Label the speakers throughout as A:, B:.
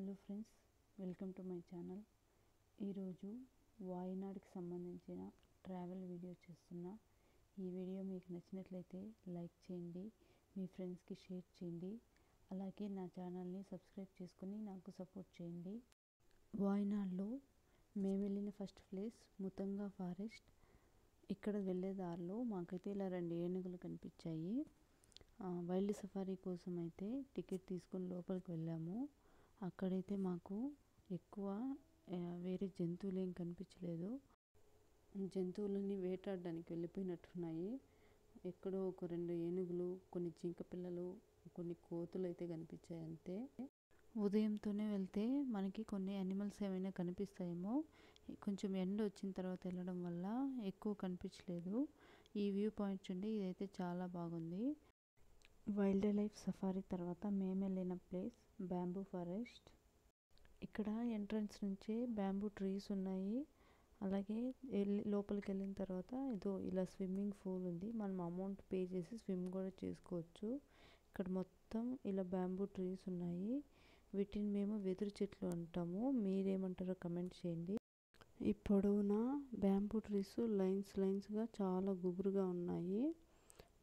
A: Hello friends welcome to my channel. ఈరోజు వాయినాడ్కి సంబంధించిన ట్రావెల్ వీడియో చేస్తున్నా. ఈ వీడియో మీకు నచ్చినట్లయితే లైక్ చేయండి మీ ఫ్రెండ్స్కి షేర్ చేయండి అలాగే నా ఛానల్ని సబ్స్క్రైబ్ చేసుకుని నాకు సపోర్ట్ చేయండి. వాయినాడ్లో మేము వెళ్ళిన ఫస్ట్ ప్లేస్ ముతంగా ఫారెస్ట్. ఇక్కడ వెళ్ళే దారిలో మాకైతే ఇలా రెండు ఏనుగులు కనిపించాయి. వైల్డ్ సఫారీ కోసం అయితే టికెట్ తీసుకొని లోపలికి వెళ్ళాము. అక్కడైతే మాకు ఎక్కువ వేరే జంతువులు ఏం కనిపించలేదు. జంతువులని వేటాడడానికి వెళ్ళిపోయినట్టున్నాయి. ఎక్కడో ఒక రెండు ఏనుగులు కొన్ని జింక పిల్లలు కొన్ని కోతులు అయితే కనిపించాయి అంతే. ఉదయంతోనే వెళ్తే మనకి కొన్ని యానిమల్స్ ఏమైనా కనిపిస్తాయేమో. కొంచెం ఎండ వచ్చిన తర్వాత వెళ్ళడం వల్ల ఎక్కువ కనిపించలేదు. ఈ వ్యూ పాయింట్ చూడండి ఇదైతే చాలా బాగుంది. వైల్డ్ లైఫ్ సఫారీ తర్వాత మేము వెళ్ళిన ప్లేస్ బ్యాంబూ ఫారెస్ట్. ఇక్కడ ఎంట్రన్స్ నుంచే బ్యాంబూ ట్రీస్ ఉన్నాయి. అలాగే వెళ్ళి లోపలికి వెళ్ళిన తర్వాత ఇదో ఇలా స్విమ్మింగ్ పూల్ ఉంది. మనం అమౌంట్ పే చేసి స్విమ్ కూడా చేసుకోవచ్చు. ఇక్కడ మొత్తం ఇలా బ్యాంబూ ట్రీస్ ఉన్నాయి. వీటిని మేము వెదురు చెట్లు అంటాము. మీరేమంటారో కమెంట్ చేయండి. ఈ పొడవున బ్యాంబూ ట్రీస్ లైన్స్ లైన్స్గా చాలా గుబురుగా ఉన్నాయి.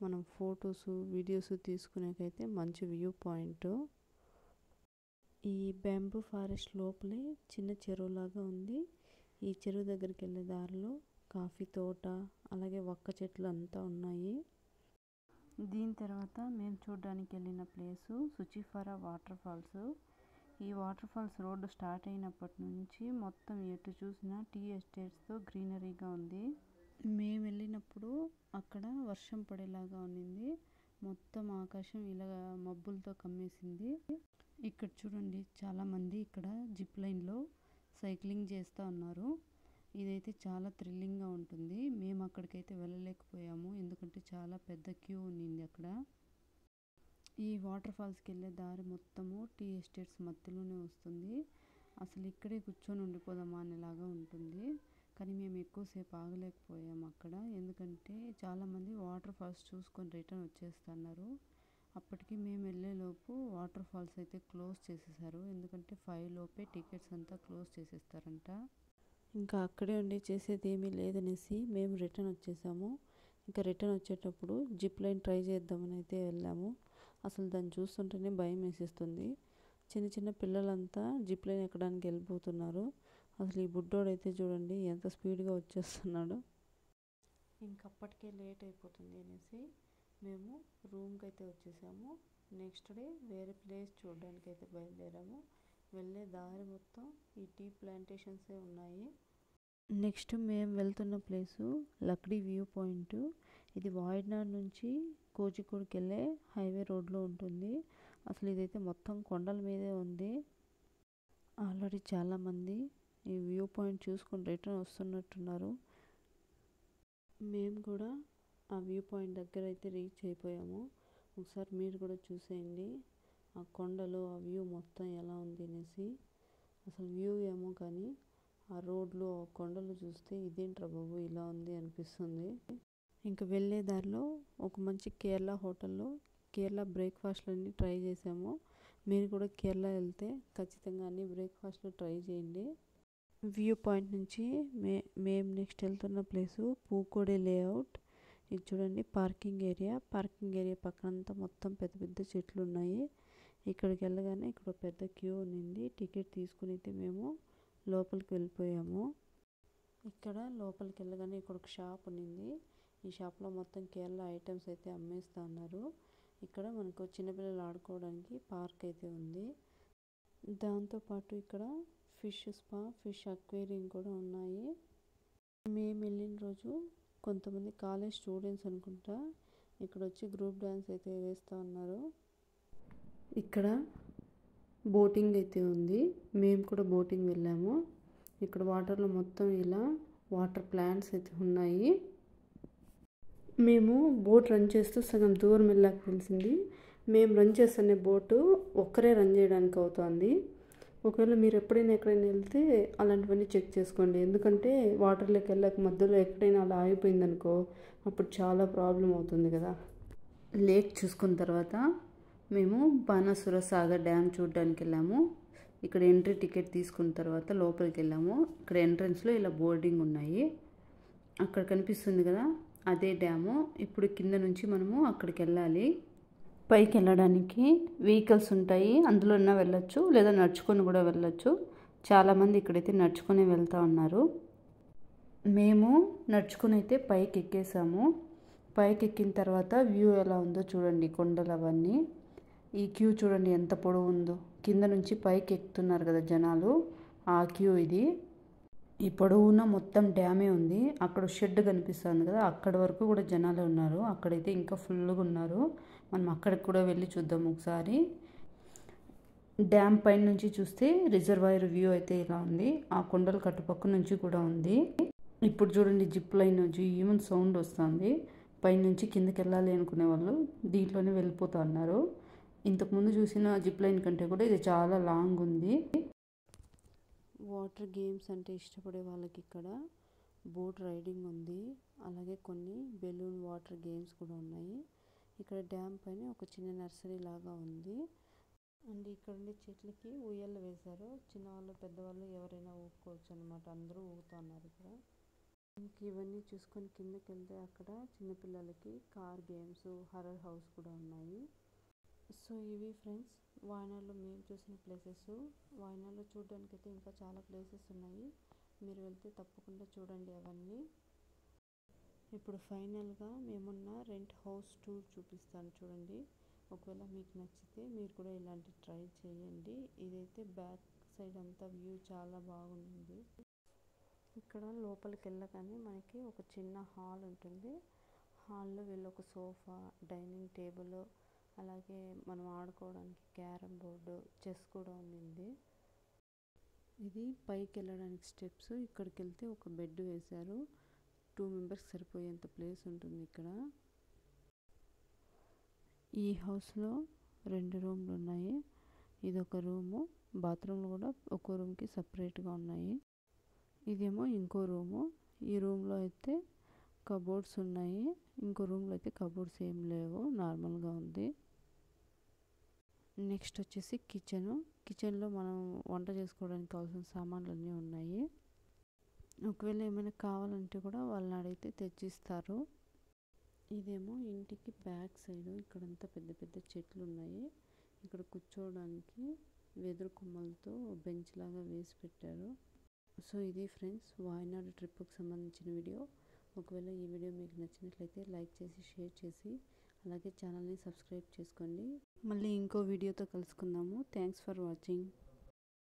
A: మనం ఫొటోస్ వీడియోస్ తీసుకునేకైతే మంచి వ్యూ పాయింట్. ఈ బ్యాంబూ ఫారెస్ట్ లోపలే చిన్న చెరువులాగా ఉంది. ఈ చెరువు దగ్గరికి వెళ్ళే దారిలో కాఫీ తోట అలాగే ఒక్క చెట్లు అంతా ఉన్నాయి. దీని తర్వాత మేము చూడడానికి వెళ్ళిన ప్లేసు సుచిఫారా వాటర్ ఫాల్స్. ఈ వాటర్ ఫాల్స్ రోడ్డు స్టార్ట్ అయినప్పటి నుంచి మొత్తం ఎటు చూసినా టీ ఎస్టేట్స్తో గ్రీనరీగా ఉంది. మేము వెళ్ళినప్పుడు అక్కడ వర్షం పడేలాగా ఉన్నింది. మొత్తం ఆకాశం ఇలా మబ్బులతో కమ్మేసింది. ఇక్కడ చూడండి చాలామంది ఇక్కడ జిప్ లైన్లో సైక్లింగ్ చేస్తూ ఉన్నారు. ఇదైతే చాలా థ్రిల్లింగ్గా ఉంటుంది. మేము అక్కడికైతే వెళ్ళలేకపోయాము. ఎందుకంటే చాలా పెద్ద క్యూ ఉన్నింది అక్కడ. ఈ వాటర్ ఫాల్స్కి వెళ్ళే దారి మొత్తము టీ ఎస్టేట్స్ మధ్యలోనే వస్తుంది. అసలు ఇక్కడే కూర్చొని ఉండిపోదామా అనేలాగా ఉంటుంది. కానీ మేము ఎక్కువసేపు ఆగలేకపోయాము అక్కడ. ఎందుకంటే చాలామంది వాటర్ ఫాల్స్ చూసుకొని రిటర్న్ వచ్చేస్తున్నారు. అప్పటికి మేము వెళ్ళేలోపు వాటర్ ఫాల్స్ అయితే క్లోజ్ చేసేసారు. ఎందుకంటే ఫైవ్ లోపే టికెట్స్ అంతా క్లోజ్ చేసేస్తారంట. ఇంకా అక్కడే ఉండి చేసేది ఏమీ లేదనేసి మేము రిటర్న్ వచ్చేసాము. ఇంకా రిటర్న్ వచ్చేటప్పుడు జిప్ లైన్ ట్రై చేద్దామని అయితే వెళ్ళాము. అసలు దాన్ని చూస్తుంటేనే భయం వేసేస్తుంది. చిన్న చిన్న పిల్లలంతా జిప్ లైన్ ఎక్కడానికి వెళ్ళిపోతున్నారు. అసలు ఈ బుడ్డోడైతే చూడండి ఎంత స్పీడ్గా వచ్చేస్తున్నాడు. ఇంకప్పటికే లేట్ అయిపోతుంది అనేసి మేము రూమ్కి అయితే వచ్చేసాము. నెక్స్ట్ డే వేరే ప్లేస్ చూడడానికి అయితే బయలుదేరాము. వెళ్ళే దారి మొత్తం ఈ టీ ప్లాంటేషన్సే ఉన్నాయి. నెక్స్ట్ మేము వెళ్తున్న ప్లేసు లక్డీ వ్యూ పాయింట్. ఇది వాయినాడ్ నుంచి కోజికోడ్కి వెళ్ళే హైవే రోడ్లో ఉంటుంది. అసలు ఇదైతే మొత్తం కొండల మీదే ఉంది. ఆల్రెడీ చాలామంది ఈ వ్యూ పాయింట్ చూసుకుని రిటర్న్ వస్తున్నట్టున్నారు. మేము కూడా ఆ వ్యూ పాయింట్ దగ్గర అయితే రీచ్ అయిపోయాము. ఒకసారి మీరు కూడా చూసేయండి. ఆ కొండలు ఆ వ్యూ మొత్తం ఎలా ఉంది అనేసి. అసలు వ్యూ ఏమో కానీ ఆ రోడ్లు ఆ కొండలు చూస్తే ఇదేంట్రా బాబు ఇలా ఉంది అనిపిస్తుంది. ఇంకా వెళ్ళే దారిలో ఒక మంచి కేరళ హోటల్లో కేరళ బ్రేక్ఫాస్ట్లన్నీ ట్రై చేసాము. మీరు కూడా కేరళ వెళ్తే ఖచ్చితంగా అన్ని బ్రేక్ఫాస్ట్లు ట్రై చేయండి. వ్యూ పాయింట్ నుంచి మే మేము నెక్స్ట్ వెళ్తున్న ప్లేసు పూకోడే లేఅవుట్. ఇది చూడండి పార్కింగ్ ఏరియా. పార్కింగ్ ఏరియా పక్కనంతా మొత్తం పెద్ద పెద్ద చెట్లు ఉన్నాయి. ఇక్కడికి వెళ్ళగానే ఇక్కడ పెద్ద క్యూ ఉన్నింది. టికెట్ తీసుకుని అయితే మేము లోపలికి వెళ్ళిపోయాము. ఇక్కడ లోపలికి వెళ్ళగానే ఇక్కడ ఒక షాప్ ఉన్నింది. ఈ షాప్లో మొత్తం కేరళ ఐటమ్స్ అయితే అమ్మేస్తూ ఉన్నారు. ఇక్కడ మనకు చిన్నపిల్లలు ఆడుకోవడానికి పార్క్ అయితే ఉంది. దాంతోపాటు ఇక్కడ ఫిష్ స్పా ఫిష్ అక్వేరియం కూడా ఉన్నాయి. మేము వెళ్ళిన రోజు కొంతమంది కాలేజ్ స్టూడెంట్స్ అనుకుంటా ఇక్కడ వచ్చి గ్రూప్ డ్యాన్స్ అయితే వేస్తూ ఉన్నారు. ఇక్కడ బోటింగ్ అయితే ఉంది. మేము కూడా బోటింగ్ వెళ్ళాము. ఇక్కడ వాటర్లో మొత్తం ఇలా వాటర్ ప్లాంట్స్ అయితే ఉన్నాయి. మేము బోట్ రన్ చేస్తూ సగం దూరం వెళ్ళాక తెలిసింది. మేము రన్ చేస్తున్న బోటు ఒక్కరే రన్ చేయడానికి అవుతుంది. ఒకవేళ మీరు ఎప్పుడైనా ఎక్కడైనా వెళ్తే అలాంటివన్నీ చెక్ చేసుకోండి. ఎందుకంటే వాటర్లోకి వెళ్ళక మధ్యలో ఎక్కడైనా అలా ఆగిపోయిందనుకో అప్పుడు చాలా ప్రాబ్లం అవుతుంది కదా. లేక్ చూసుకున్న తర్వాత మేము బాణాసుర సాగర్ డ్యామ్ చూడడానికి వెళ్ళాము. ఇక్కడ ఎంట్రీ టికెట్ తీసుకున్న తర్వాత లోపలికి వెళ్ళాము. ఇక్కడ ఎంట్రన్స్లో ఇలా బోర్డింగ్ ఉన్నాయి. అక్కడ కనిపిస్తుంది కదా అదే డ్యాము. ఇప్పుడు కింద నుంచి మనము అక్కడికి వెళ్ళాలి. పైకి వెళ్ళడానికి వెహికల్స్ ఉంటాయి. అందులోనే వెళ్ళొచ్చు. లేదా నడుచుకొని కూడా వెళ్ళొచ్చు. చాలామంది ఇక్కడైతే నడుచుకొని వెళ్తూ ఉన్నారు. మేము నడుచుకుని అయితే పైకి ఎక్కేసాము పైకి ఎక్కిన తర్వాత వ్యూ ఎలా ఉందో చూడండి. కొండలు అవన్నీ. ఈ క్యూ చూడండి ఎంత పొడవు ఉందో. కింద నుంచి పైకి ఎక్కుతున్నారు కదా జనాలు. ఆ క్యూ ఇది. ఈ పొడవున మొత్తం డ్యామే ఉంది. అక్కడ షెడ్ కనిపిస్తుంది కదా. అక్కడ వరకు కూడా జనాలు ఉన్నారు. అక్కడైతే ఇంకా ఫుల్గా ఉన్నారు మనం అక్కడికి కూడా వెళ్ళి చూద్దాం ఒకసారి. డ్యామ్ పైన నుంచి చూస్తే రిజర్వాయర్ వ్యూ అయితే ఇలా ఉంది. ఆ కొండల కట్టుపక్క నుంచి కూడా ఉంది. ఇప్పుడు చూడండి జిప్ లైన్ ఈవెన్ సౌండ్ వస్తుంది. పైనుంచి కిందకి వెళ్ళాలి అనుకునే వాళ్ళు దీంట్లోనే వెళ్ళిపోతా ఉన్నారు ఇంతకుముందు చూసిన జిప్ లైన్ కంటే కూడా ఇది చాలా లాంగ్ ఉంది. వాటర్ గేమ్స్ అంటే ఇష్టపడే వాళ్ళకి ఇక్కడ బోట్ రైడింగ్ ఉంది. అలాగే కొన్ని బెలూన్ వాటర్ గేమ్స్ కూడా ఉన్నాయి. ఇక్కడ డ్యామ్ పైన ఒక చిన్న నర్సరీ లాగా ఉంది. అండ్ ఇక్కడ ఉండే చెట్లకి ఉయ్యాలు వేశారు. చిన్నవాళ్ళు పెద్దవాళ్ళు ఎవరైనా ఊపుకోవచ్చు అనమాట అందరూ ఊగుతున్నారు ఇక్కడ. ఇంక ఇవన్నీ చూసుకొని కిందకి వెళ్తే అక్కడ చిన్నపిల్లలకి కార్ గేమ్స్ హర్రర్ హౌస్ కూడా ఉన్నాయి. సో ఇవి ఫ్రెండ్స్ వాయనాడులో మేము చూసిన ప్లేసెస్. వాయనాడులో చూడడానికి అయితే ఇంకా చాలా ప్లేసెస్ ఉన్నాయి. మీరు వెళ్తే తప్పకుండా చూడండి అవన్నీ. ఇప్పుడు ఫైనల్గా మేమున్న రెంట్ హౌస్ టూర్ చూపిస్తాను చూడండి. ఒకవేళ మీకు నచ్చితే మీరు కూడా ఇలాంటి ట్రై చేయండి. ఇదైతే బ్యాక్ సైడ్ అంతా వ్యూ చాలా బాగుంది. ఇక్కడ లోపలికి వెళ్ళగానే మనకి ఒక చిన్న హాల్ ఉంటుంది. హాల్లో వీళ్ళు ఒక సోఫా డైనింగ్ టేబుల్ అలాగే మనం ఆడుకోవడానికి క్యారమ్ బోర్డు చెస్ కూడా ఉంది ఇది పైకి వెళ్ళడానికి స్టెప్స్. ఇక్కడికి వెళ్తే ఒక బెడ్ వేశారు. టూ మెంబర్స్ సరిపోయేంత ప్లేస్ ఉంటుంది ఇక్కడ. ఈ హౌస్లో రెండు రూమ్లు ఉన్నాయి. ఇది ఒక రూము బాత్రూమ్లు కూడా ఒక్కో రూమ్కి సపరేట్గా ఉన్నాయి. ఇదేమో ఇంకో రూము. ఈ రూమ్లో అయితే కబోర్డ్స్ ఉన్నాయి. ఇంకో రూమ్లో అయితే కబోర్డ్స్ ఏం లేవు. నార్మల్గా ఉంది. నెక్స్ట్ వచ్చేసి కిచెను. కిచెన్లో మనం వంట చేసుకోవడానికి కావాల్సిన సామాన్లు అన్నీ ఉన్నాయి. ఒకవేళ ఏమైనా కావాలంటే కూడా వాళ్ళని అడిగితే తెచ్చిస్తారు. ఇదేమో ఇంటికి బ్యాక్ సైడ్ ఇక్కడంతా పెద్ద పెద్ద చెట్లు ఉన్నాయి ఇక్కడ కూర్చోవడానికి వెదురు కొమ్మలతో బెంచ్ లాగా వేసి పెట్టారు. సో ఇది ఫ్రెండ్స్ వాయనాడు ట్రిప్కి సంబంధించిన వీడియో. ఒకవేళ ఈ వీడియో మీకు నచ్చినట్లయితే లైక్ చేసి షేర్ చేసి అలాగే ఛానల్ని సబ్స్క్రైబ్ చేసుకోండి. మళ్ళీ ఇంకో వీడియోతో కలుసుకుందాము. Thanks for watching.